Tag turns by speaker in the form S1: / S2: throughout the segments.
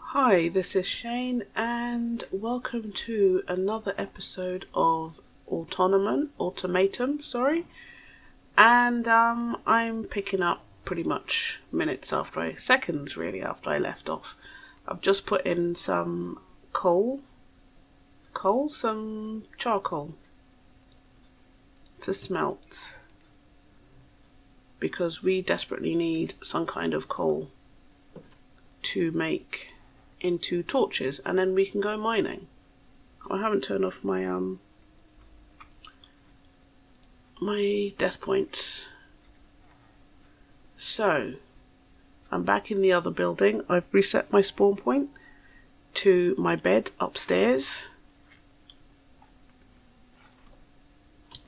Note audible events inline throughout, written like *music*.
S1: Hi, this is Chaynne, and welcome to another episode of Autonomon, Automaton, sorry. And um, I'm picking up pretty much minutes after I, seconds really after I left off. I've just put in some coal, coal, some charcoal to smelt because we desperately need some kind of coal to make into torches and then we can go mining. I haven't turned off my um my death points. So I'm back in the other building. I've reset my spawn point to my bed upstairs.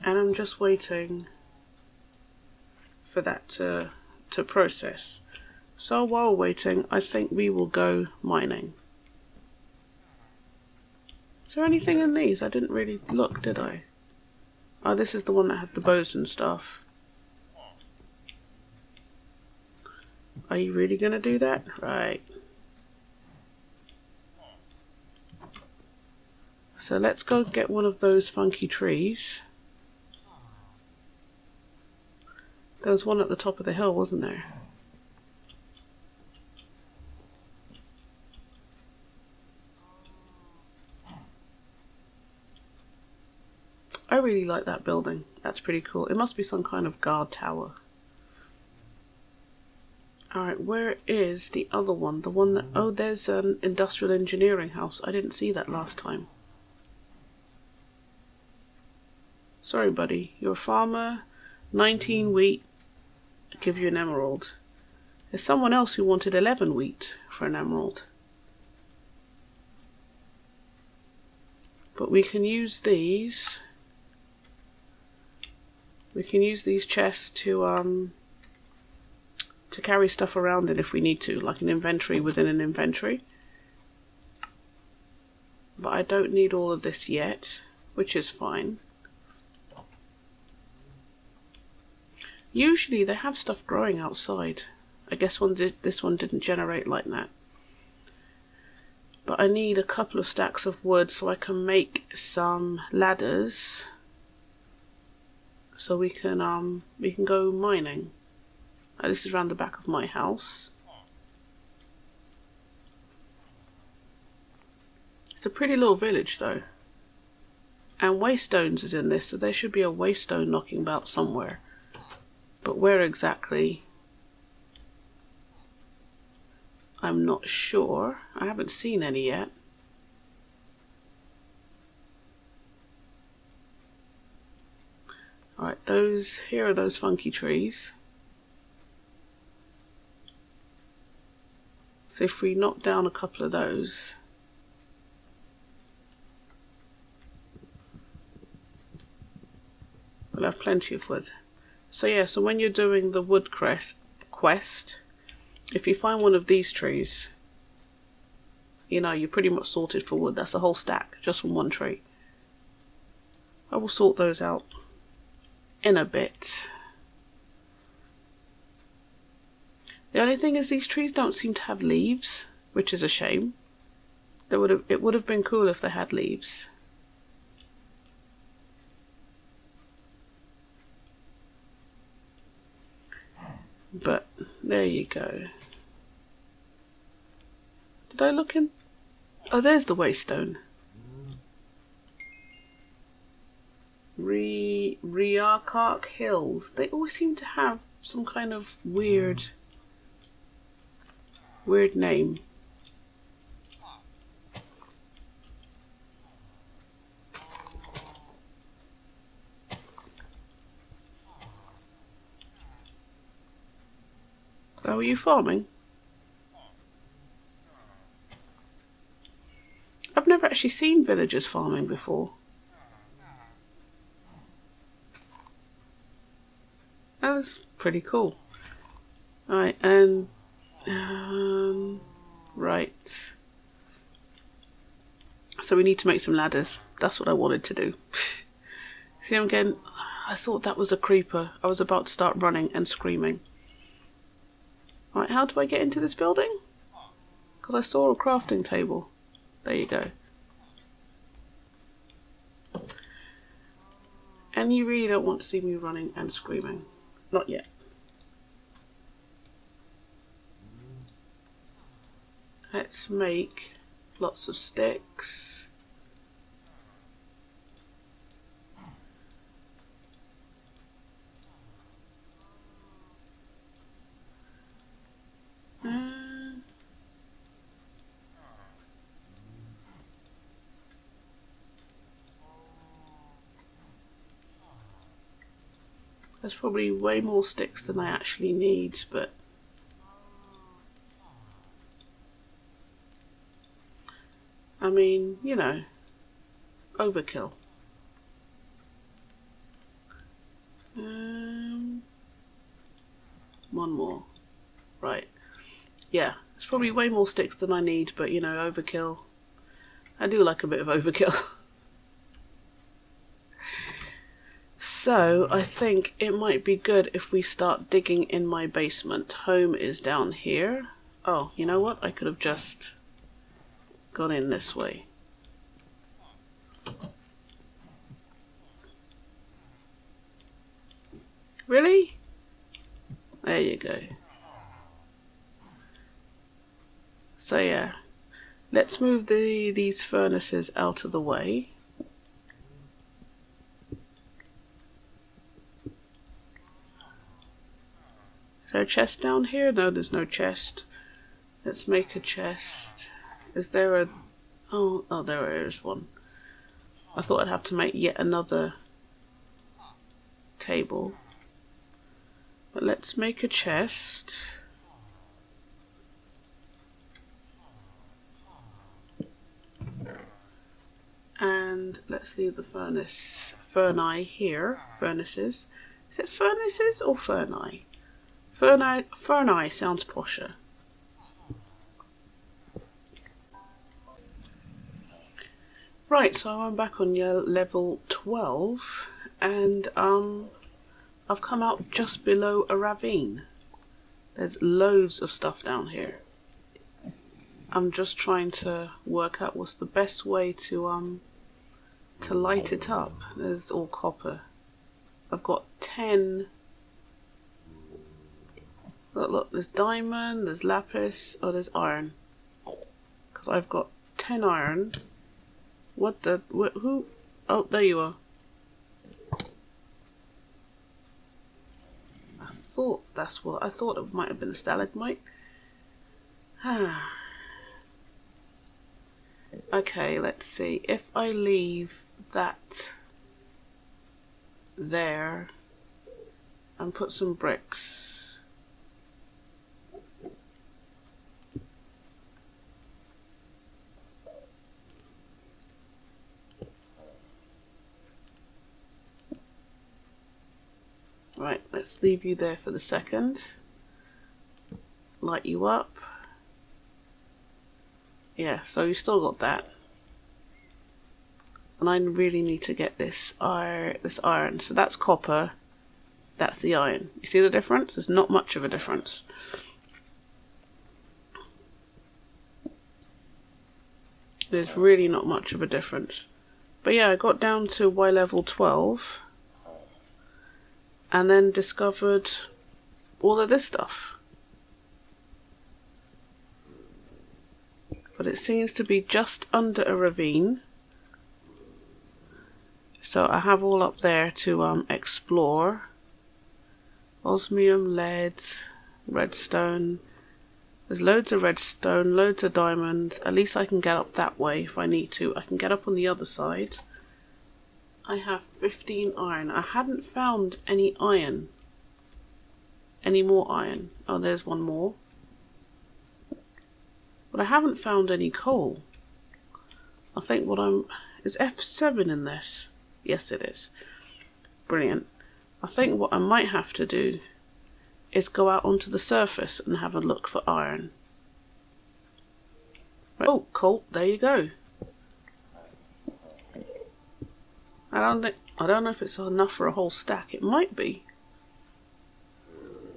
S1: And I'm just waiting for that to to process. So while waiting, I think we will go mining. Is there anything in these? I didn't really look, did I? Oh, this is the one that had the bows and stuff. Are you really going to do that? Right. So let's go get one of those funky trees. There was one at the top of the hill, wasn't there? I really like that building. That's pretty cool. It must be some kind of guard tower. Alright, where is the other one? The one that... Oh, there's an industrial engineering house. I didn't see that last time. Sorry, buddy. You're a farmer. 19 wheat. Give you an emerald. There's someone else who wanted 11 wheat for an emerald. But we can use these we can use these chests to um, to carry stuff around in if we need to, like an inventory within an inventory. But I don't need all of this yet, which is fine. Usually they have stuff growing outside. I guess one did, this one didn't generate like that. But I need a couple of stacks of wood so I can make some ladders so we can um we can go mining. Uh, this is around the back of my house. It's a pretty little village though. And Waystones is in this, so there should be a Waystone knocking about somewhere. But where exactly? I'm not sure. I haven't seen any yet. Alright, those, here are those funky trees. So if we knock down a couple of those, we'll have plenty of wood. So yeah, so when you're doing the wood crest quest, if you find one of these trees, you know, you're pretty much sorted for wood. That's a whole stack just from one tree. I will sort those out in a bit. The only thing is these trees don't seem to have leaves, which is a shame. They would have, it would have been cool if they had leaves. But there you go. Did I look in? Oh, there's the waystone. Re Riarkark Hills. They always seem to have some kind of weird weird name. Oh, are you farming? I've never actually seen villagers farming before. That was pretty cool. Alright, and um, right. So we need to make some ladders. That's what I wanted to do. *laughs* See, I'm getting... I thought that was a creeper. I was about to start running and screaming. Right, how do I get into this building? Because I saw a crafting table. There you go. And you really don't want to see me running and screaming. Not yet. Let's make lots of sticks. There's probably way more sticks than I actually need, but I mean, you know, overkill. Um, one more. Right. Yeah, it's probably way more sticks than I need, but you know, overkill. I do like a bit of overkill. *laughs* so, I think it might be good if we start digging in my basement. Home is down here. Oh, you know what? I could have just gone in this way. Really? There you go. So yeah, let's move the these furnaces out of the way. Is there a chest down here? No, there's no chest. Let's make a chest. Is there a... Oh, oh, there is one. I thought I'd have to make yet another table. But let's make a chest. And let's leave the furnace, ferni here, furnaces. Is it furnaces or ferni? Ferni sounds posher. Right, so I'm back on level 12 and um, I've come out just below a ravine. There's loads of stuff down here. I'm just trying to work out what's the best way to um to light it up. There's all copper. I've got 10 Look, look, there's diamond, there's lapis, oh, there's iron. Because I've got 10 iron, what the? Who? Oh, there you are. I thought that's what I thought it might have been a stalagmite. *sighs* okay, let's see. If I leave that there and put some bricks Right, let's leave you there for the second. Light you up. Yeah, so you still got that. And I really need to get this iron, this iron. So that's copper, that's the iron. You see the difference? There's not much of a difference. There's really not much of a difference. But yeah, I got down to Y level 12 and then discovered all of this stuff. But it seems to be just under a ravine. So I have all up there to um, explore. Osmium, lead, redstone. There's loads of redstone, loads of diamonds. At least I can get up that way if I need to. I can get up on the other side. I have 15 iron. I hadn't found any iron. Any more iron. Oh, there's one more. But I haven't found any coal. I think what I'm... Is F7 in this? Yes, it is. Brilliant. I think what I might have to do is go out onto the surface and have a look for iron. Oh, coal. There you go. I don't think I don't know if it's enough for a whole stack. It might be.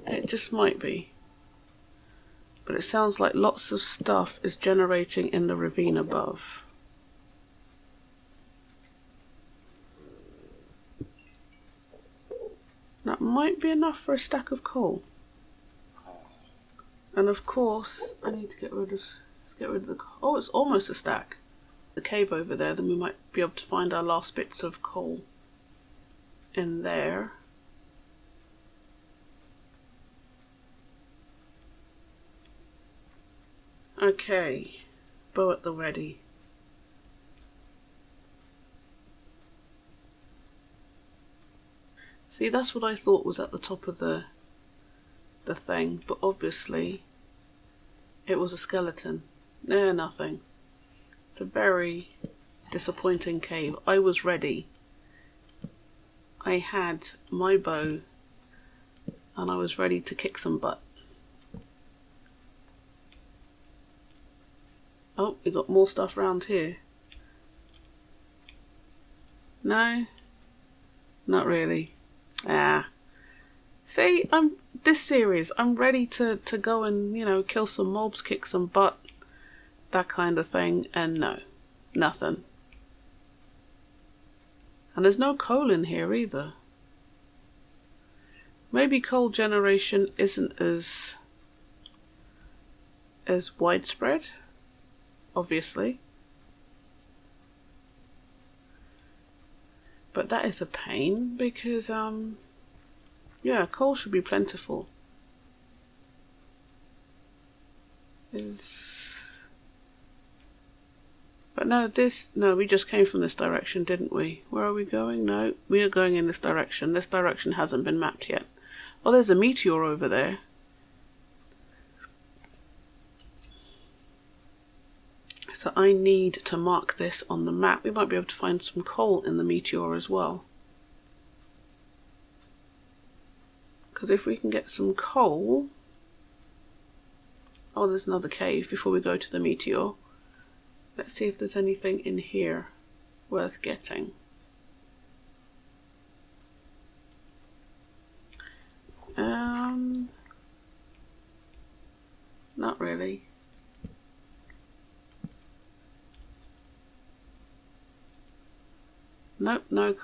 S1: It just might be. But it sounds like lots of stuff is generating in the ravine above. That might be enough for a stack of coal. And of course, I need to get rid of let's get rid of the oh, it's almost a stack. The cave over there, then we might be able to find our last bits of coal in there. Okay, bow at the ready. See, that's what I thought was at the top of the the thing, but obviously it was a skeleton. Nah, nothing. It's a very disappointing cave. I was ready. I had my bow and I was ready to kick some butt. Oh, we got more stuff around here. No, not really. Ah. See, I'm this series. I'm ready to to go and you know kill some mobs, kick some butt, that kind of thing. And no, nothing. And there's no coal in here either. Maybe coal generation isn't as as widespread, obviously. But that is a pain because, um, yeah, coal should be plentiful. Is but no, this no, we just came from this direction, didn't we? Where are we going? No, we are going in this direction. This direction hasn't been mapped yet. Oh, there's a meteor over there. So I need to mark this on the map. We might be able to find some coal in the meteor as well. Because if we can get some coal... Oh, there's another cave before we go to the meteor. Let's see if there's anything in here worth getting. Um, not really. Nope, no,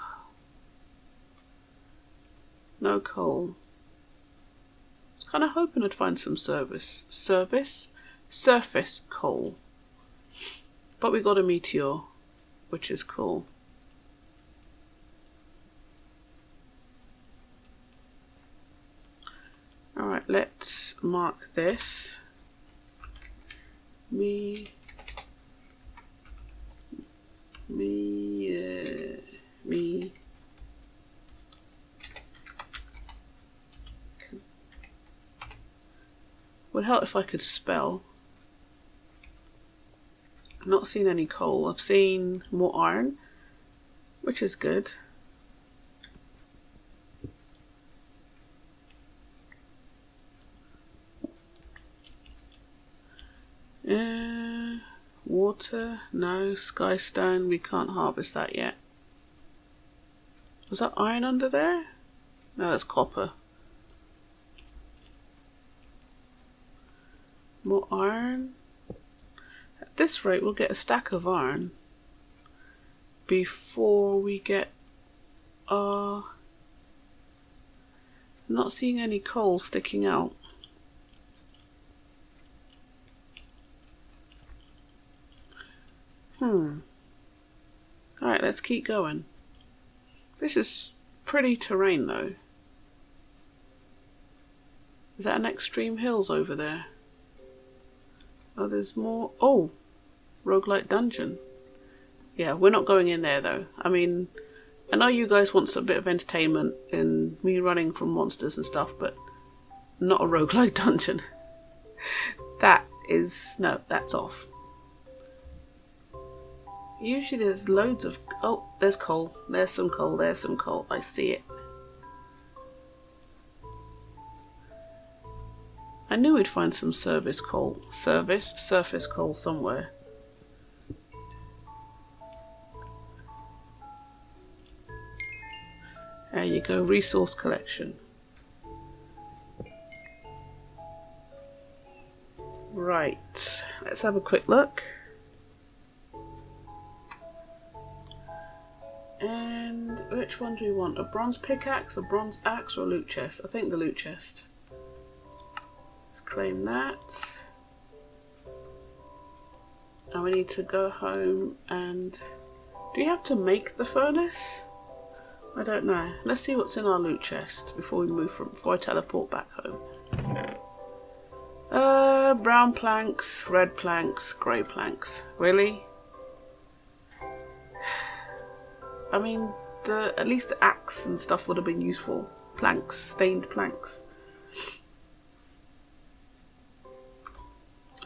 S1: no coal. I was kind of hoping I'd find some service, service, surface coal. But we got a meteor, which is cool. Alright, let's mark this. Me, me, uh, me would help if I could spell. Not seen any coal. I've seen more iron, which is good. Uh, water, no. sky Skystone, we can't harvest that yet. Was that iron under there? No, that's copper. More iron. This rate, we'll get a stack of iron before we get uh not seeing any coal sticking out. Hmm. Alright, let's keep going. This is pretty terrain though. Is that an extreme hills over there? Oh, there's more. Oh, roguelite dungeon. Yeah, we're not going in there though. I mean, I know you guys want a bit of entertainment in me running from monsters and stuff, but not a roguelite *laughs* dungeon. that is. No, that's off. Usually there's loads of... Oh, there's coal. There's some coal. There's some coal. I see it. I knew we'd find some service coal. Service? Surface coal somewhere. There you go, resource collection. Right, let's have a quick look. And which one do we want? A bronze pickaxe, a bronze axe, or a loot chest? I think the loot chest. Let's claim that. And we need to go home and... Do you have to make the furnace? I don't know. Let's see what's in our loot chest before we move from before I teleport back home. Uh, brown planks, red planks, grey planks. Really? *sighs* I mean, the at least the axe and stuff would have been useful. Planks, stained planks. *sighs*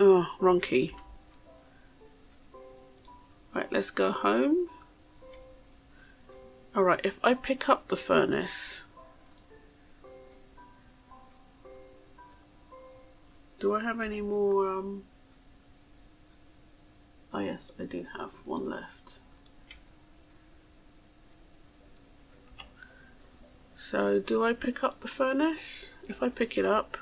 S1: Oh, wrong key. Right, let's go home. Alright, if I pick up the furnace, do I have any more, um, oh yes, I do have one left. So do I pick up the furnace? If I pick it up,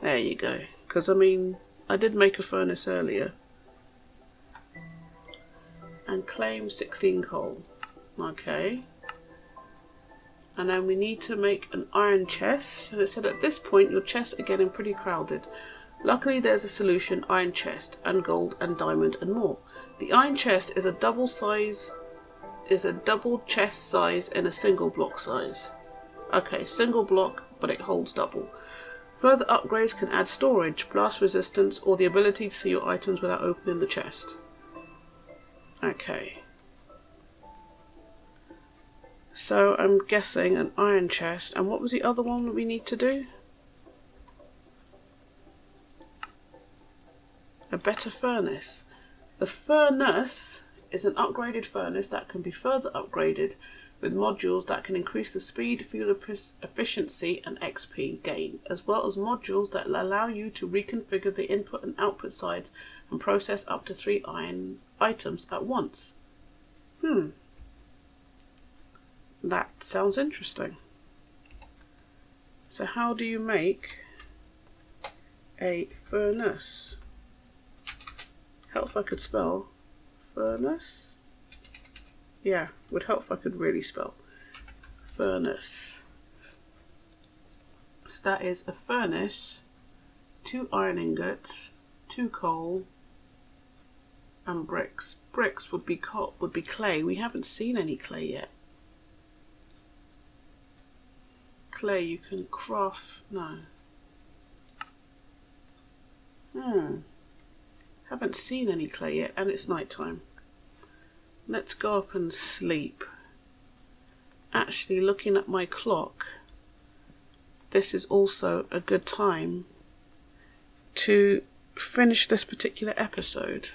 S1: there you go. Because I mean, I did make a furnace earlier and claim 16 coal. Okay. And then we need to make an iron chest. And it said at this point your chests are getting pretty crowded. Luckily there's a solution, iron chest and gold and diamond and more. The iron chest is a double size is a double chest size in a single block size. Okay, single block, but it holds double. Further upgrades can add storage, blast resistance, or the ability to see your items without opening the chest. Okay. So I'm guessing an iron chest. And what was the other one that we need to do? A better furnace. The Furnus is an upgraded furnace that can be further upgraded with modules that can increase the speed, fuel efficiency and XP gain, as well as modules that allow you to reconfigure the input and output sides and process up to three iron items at once. Hmm. That sounds interesting. So how do you make a Furnus? Help if I could spell Furnus. Yeah, would help if I could really spell Furnus. So that is a Furnus, two iron ingots, two coal, and bricks. Bricks would be coal, would be clay. We haven't seen any clay yet. Clay you can craft. No. Hmm. Haven't seen any clay yet, and it's night time. Let's go up and sleep. Actually, looking at my clock, this is also a good time to finish this particular episode.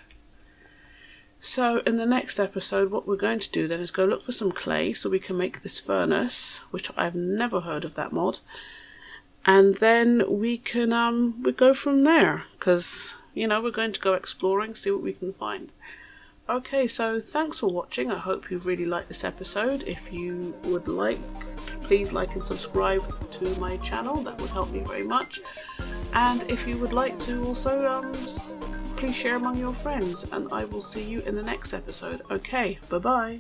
S1: So in the next episode, what we're going to do then is go look for some clay so we can make this Furnus, which I've never heard of that mod. And then we can um we go from there because you know we're going to go exploring, see what we can find. Okay, so thanks for watching. I hope you've really liked this episode. If you would like, please like and subscribe to my channel. That would help me very much. And if you would like to also, um, share among your friends. And I will see you in the next episode. Okay, bye-bye.